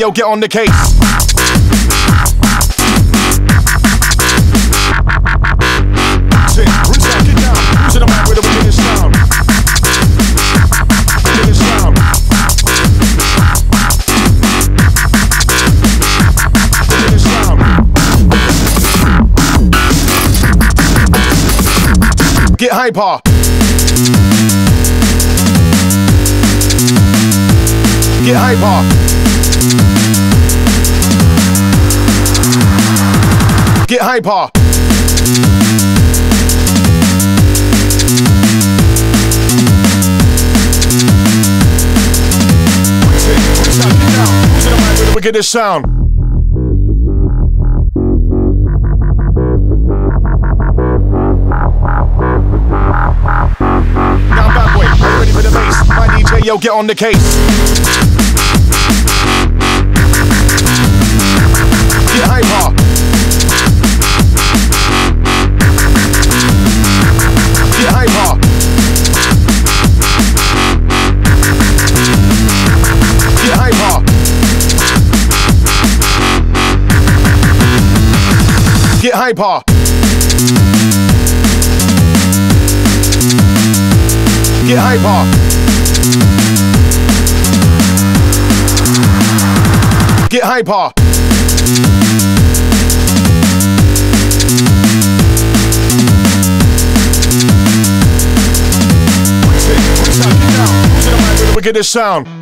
yo, get on the case. get out, get in the mic with the wickedest sound? Now boy, are ready for the bass? My DJ, yo, get on the case. Get hyper. Get hyper. Get hyper. With the wickedest sound?